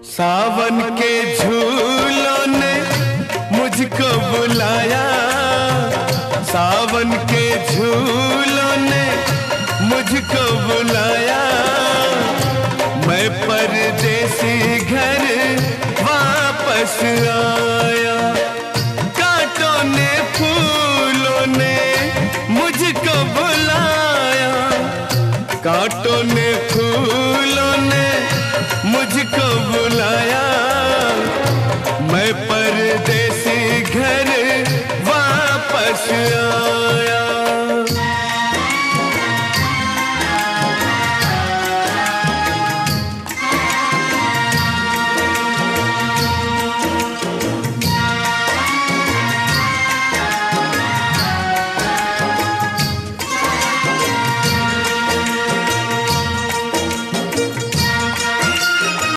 सावन के झूलों ने मुझको बुलाया। सावन के झूलों ने मुझको बुलाया। मैं परदेसी घर वापस आया। कांटों ने, फूलों ने मुझको बुलाया। कांटों ने, फूलों को बुलाया